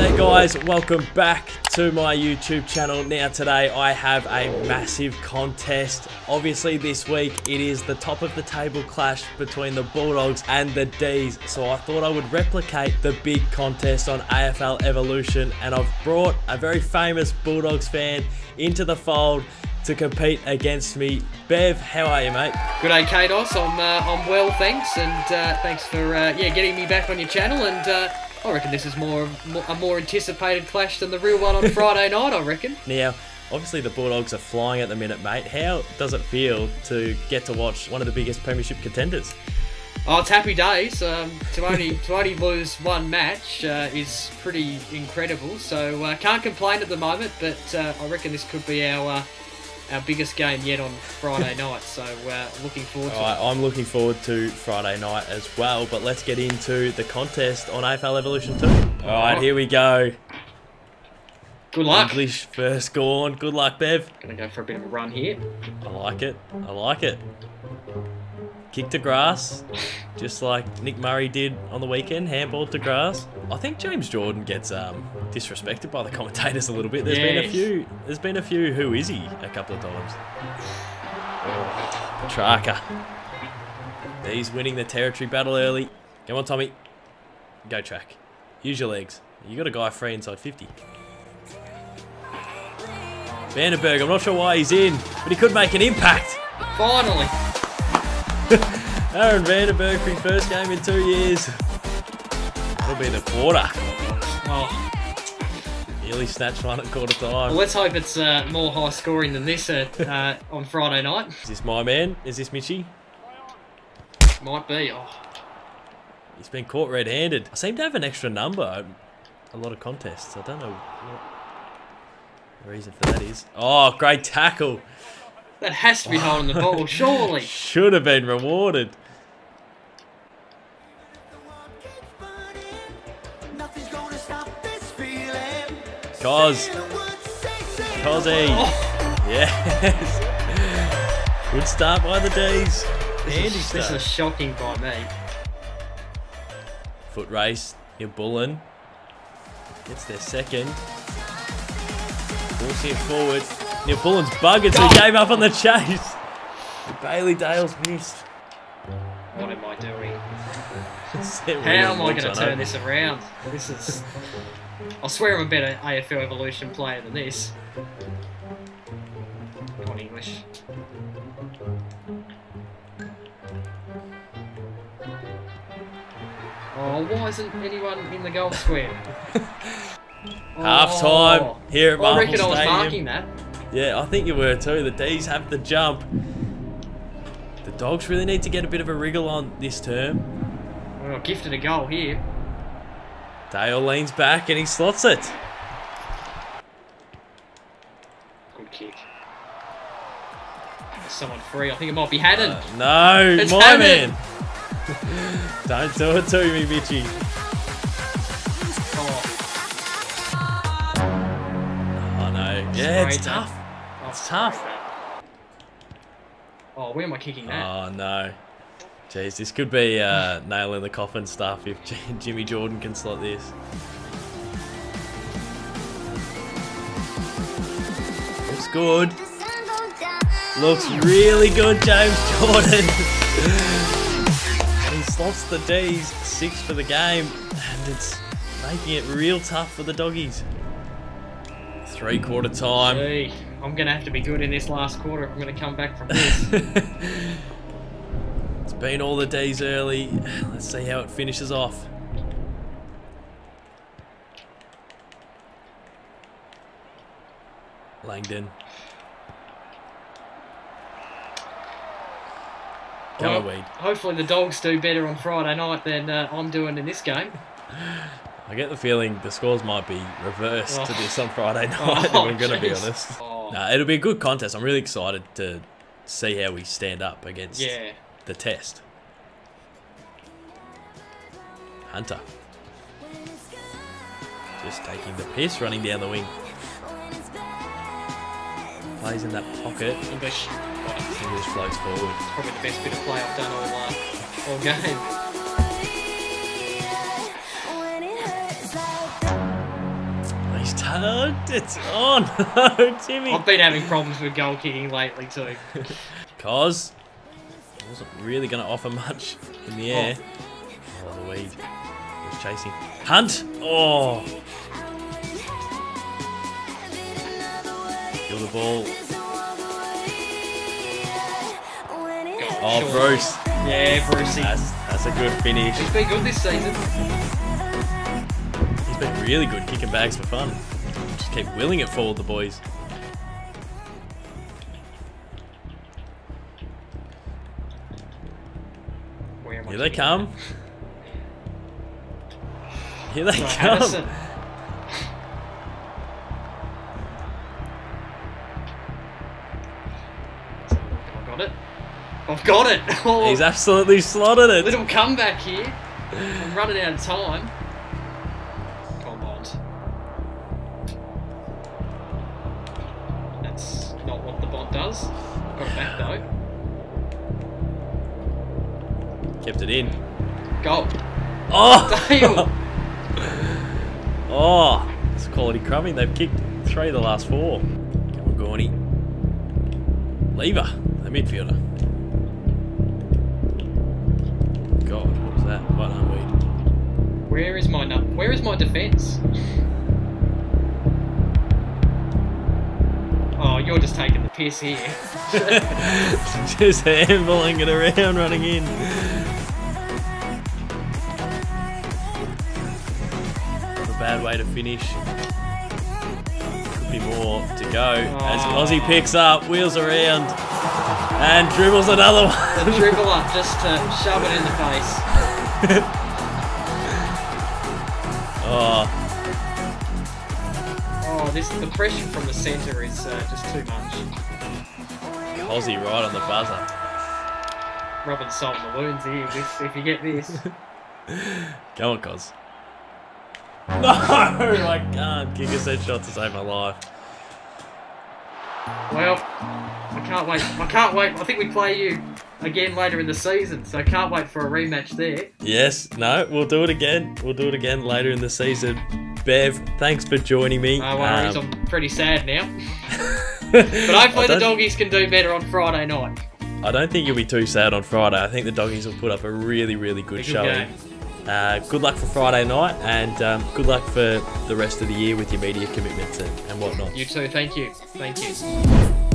G'day guys, welcome back to my YouTube channel. Now today I have a massive contest. Obviously this week it is the top of the table clash between the Bulldogs and the D's. So I thought I would replicate the big contest on AFL Evolution and I've brought a very famous Bulldogs fan into the fold to compete against me. Bev, how are you, mate? Good day, Cados. I'm uh, I'm well, thanks, and uh, thanks for uh, yeah getting me back on your channel. And uh, I reckon this is more, more a more anticipated clash than the real one on Friday night. I reckon. Now, obviously the Bulldogs are flying at the minute, mate. How does it feel to get to watch one of the biggest premiership contenders? Oh, it's happy days. Um, to only to only lose one match uh, is pretty incredible. So uh, can't complain at the moment, but uh, I reckon this could be our uh, our biggest game yet on Friday night. So uh, looking forward to All right, it. I'm looking forward to Friday night as well. But let's get into the contest on AFL Evolution 2. All right, here we go. Good luck. English first gone. Good luck, Bev. Gonna go for a bit of a run here. I like it. I like it. Kick to grass, just like Nick Murray did on the weekend. Handball to grass. I think James Jordan gets um, disrespected by the commentators a little bit. There's been a few. There's been a few. Who is he? A couple of times. Oh, Petracca. He's winning the territory battle early. Come on, Tommy. Go track. Use your legs. You got a guy free inside 50. Vandenberg, I'm not sure why he's in, but he could make an impact. Finally. Aaron Vandenberg for his first game in two years. It'll be the quarter. Oh. Nearly snatched one at quarter Well, time. let's hope it's uh, more high scoring than this at, uh, on Friday night. Is this my man? Is this Mitchy? Might be. Oh, He's been caught red-handed. I seem to have an extra number. A lot of contests. I don't know what the reason for that is. Oh, great tackle. That has to be holding the ball, surely. Should have been rewarded. Cos. Cozzy. Oh, Yes. Good start by the D's. This, is, this is shocking by me. Foot race. Neal-Bullen. Gets their second. Forcing it forward. Neal-Bullen's buggered, so he gave up on the chase. Bailey Dale's missed. What am I doing? How am I going to turn this around? This is. I swear I'm a better AFL Evolution player than this. Come on, English. Oh, why isn't anyone in the goal square? Half time Oh. here at Marvel I Marvel reckon I was marking that. Yeah, I think you were too. The D's have the jump. The Dogs really need to get a bit of a wriggle on this term. Well, gifted a goal here. Dale leans back and he slots it. Good kick. There's someone free. I think it might be Haddon. Uh, no, It's my Hammond. man. Don't do it to me, Mitchy. oh, Oh no. Yeah, it's tough. It's tough. Oh, where am I kicking that? Oh no. Jeez, this could be uh, nail in the coffin stuff if Jimmy Jordan can slot this. Looks good. Looks really good, James Jordan. he slots the D's, six for the game, and it's making it real tough for the doggies. Three quarter time. I'm going to have to be good in this last quarter if I'm going to come back from this. it's been all the days early. Let's see how it finishes off. Langdon. Go Well, Weed. hopefully the dogs do better on Friday night than uh, I'm doing in this game. I get the feeling the scores might be reversed to Oh. this on Friday night, Oh, if I'm going to be honest. Nah, it'll be a good contest. I'm really excited to see how we stand up against yeah. the test. Hunter. Just taking the piss, running down the wing. Plays in that pocket. English. English floats forward. Probably the best bit of play I've done all, uh, all game. He's. It's on. No, Timmy. I've been having problems with goal kicking lately too. Cause wasn't really going to offer much in the air. Oh, the weed. Was chasing. Hunt. Oh. Kill the ball. Oh, Sure. Bruce. Yeah, Brucey. That's that's a good finish. He's been good this season. He's been really good kicking bags for fun. Just keep willing it forward, the boys. Where am I Here they come. Here they come. Addison. I got it. I've got it. Oh, He's absolutely slotted it. little comeback here. I'm running out of time. Not what the bot does. Got it back though. Kept it in. Goal. Oh! Oh! It's quality crumbing. They've kicked three of the last four. Come on, Gawny. Lever, the midfielder. God, what was that? What unweed? Where is my nut? Where is my defence? you're just taking the piss here. Just handballing it around, running in. Not a bad way to finish. Could be more to go. As. Ozzy picks up, wheels around, and dribbles another The one. dribbler just to shove it in the face. oh, Oh, this the pressure from the centre is uh, just too much. Ozzy right on the buzzer. Rubbing salt the wounds here. If, if you get this, Go on, Cos. No, I can't kick a set shot to save my life. well, I can't wait. I can't wait. I think we play you again later in the season, so I can't wait for a rematch there. Yes, no, we'll do it again. We'll do it again later in the season. Bev, thanks for joining me. No worries. Um, I'm pretty sad now. but hopefully the doggies can do better on Friday night. I don't think you'll be too sad on Friday. I think the doggies will put up a really, really good good showing. Uh, good luck for Friday night, and um, good luck for the rest of the year with your media commitments and, and whatnot. You too. Thank you. Thank you.